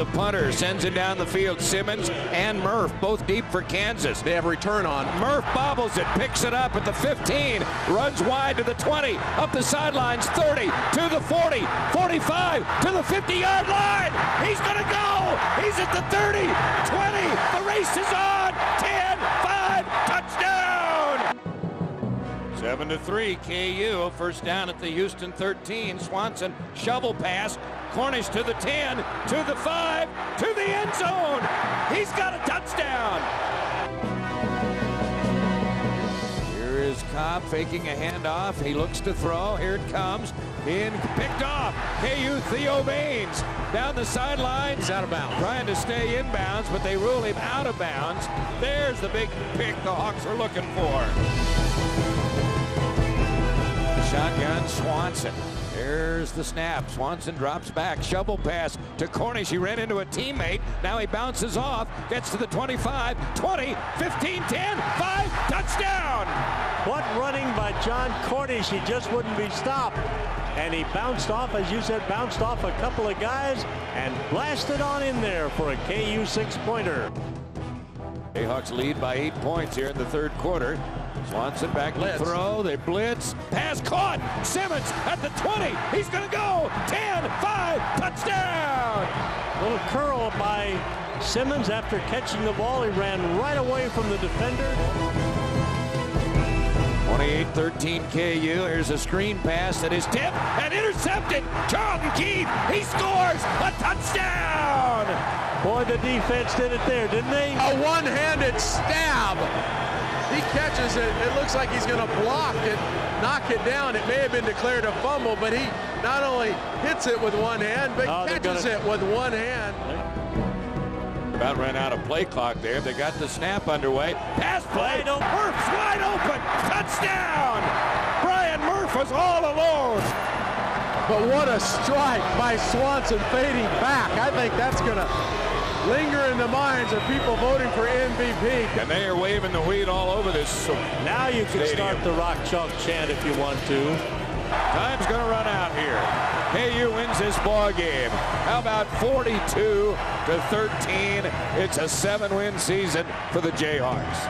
the punter, sends it down the field. Simmons and Murph both deep for Kansas. They have return on. Murph bobbles it, picks it up at the 15, runs wide to the 20, up the sidelines, 30, to the 40, 45, to the 50-yard line. He's going to go. He's at the 30, 20. The race is on. 7 to 3, KU. First down at the Houston 13. Swanson shovel pass. Cornish to the 10, to the 5, to the end zone. He's got a touchdown. Here is Kolb faking a handoff. He looks to throw. Here it comes. In picked off. KU Theo Baines down the sidelines. He's out of bounds. Trying to stay inbounds, but they rule him out of bounds. There's the big pick the Hawks are looking for. Shotgun Swanson. There's the snap. Swanson drops back. Shovel pass to Cornish. He ran into a teammate. Now he bounces off. Gets to the 25, 20, 15, 10, 5. Touchdown! What running by Jon Cornish. He just wouldn't be stopped. And he bounced off, as you said, bounced off a couple of guys and blasted on in there for a KU six-pointer. Jayhawks lead by eight points here in the third quarter. Swanson back to Blitz. throw. They blitz. Pass caught. Simmons at the 20. He's going to go. 10, 5, touchdown. Little curl by Simmons after catching the ball. He ran right away from the defender. 28-13 KU. Here's a screen pass that is tipped and intercepted. Charlton Keith, he scores a touchdown. Boy, the defense did it there, didn't they? A one-handed stab. He catches it. It looks like he's going to block it, knock it down. It may have been declared a fumble, but he not only hits it with one hand, but Oh, catches gonna- it with one hand. About ran out of play clock there. They got the snap underway. Pass play. Wide. Murph's wide open. Touchdown. Brian Murph was all alone. But what a strike by Swanson fading back. I think that's going to linger in the minds of people voting for MVP. And they are waving the wheat all over this. So Now you can Stadium. start the rock chalk chant if you want to. time's going to run out here. KU wins this ball game. How about 42 to 13? It's a seven-win season for the Jayhawks.